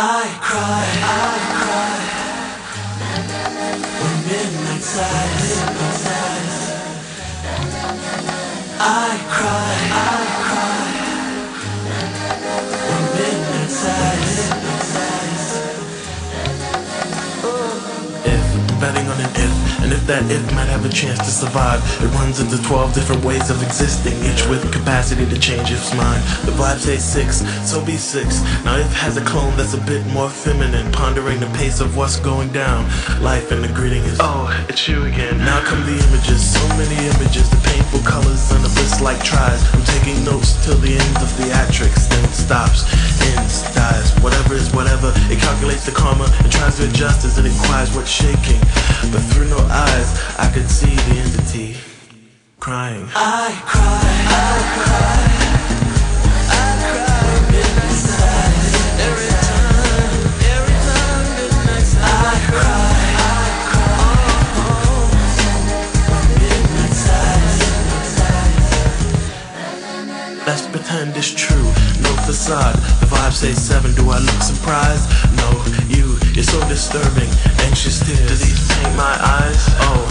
I cry, I cry when midnight sighs. I cry, that if might have a chance to survive, it runs into 12 different ways of existing, each with capacity to change its mind. The vibe says six, so be six. Now if has a clone that's a bit more feminine, pondering the pace of what's going down. Life and the greeting is, oh, it's you again. Now come the images, so many images, the painful colors like tries. I'm taking notes till the end of theatrics, then stops, ends, dies. Whatever is whatever, it calculates the karma and tries to adjust as it inquires what's shaking. But through no eyes, I could see the entity crying. I cry, I cry. Let's pretend it's true. No facade. The vibe say seven. Do I look surprised? No, you. You're so disturbing. Anxious tears. Do these paint my eyes? Oh,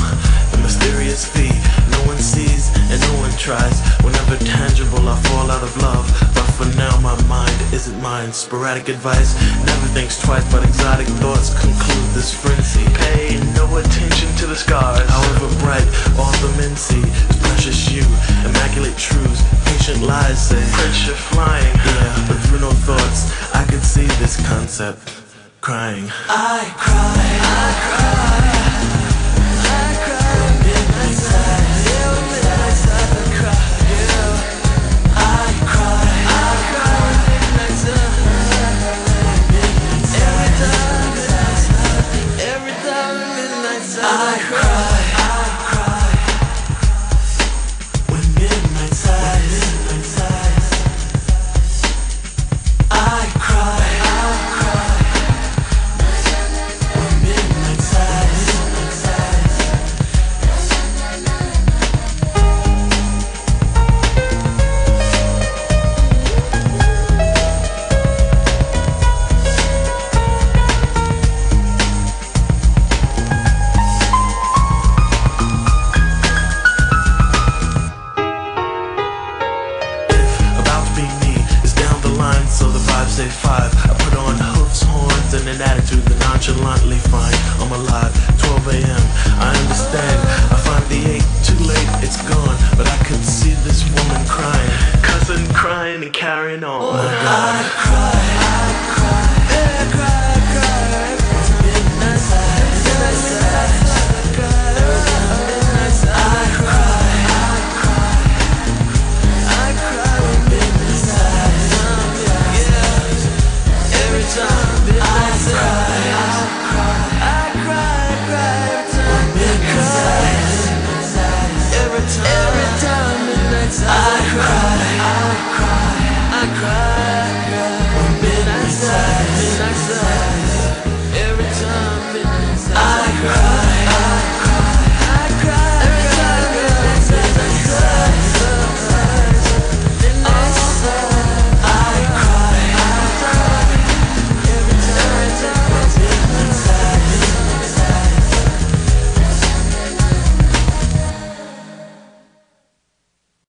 the mysterious fee. No one sees and no one tries. Whenever tangible, I fall out of love. But for now, my mind isn't mine. Sporadic advice. Never thinks twice, but exotic thoughts conclude this frenzy. Pay no attention to the scars. Crying. I cry, I cry. I cry I cry. I cry, I cry. Every time. Every time I cry, vibes say five. I put on hoofs, horns, and an attitude that nonchalantly fine. I'm alive, 12 a.m. I understand. I find the eight too late, it's gone. But I could see this woman crying, cussing, crying, and carrying on. Oh my God.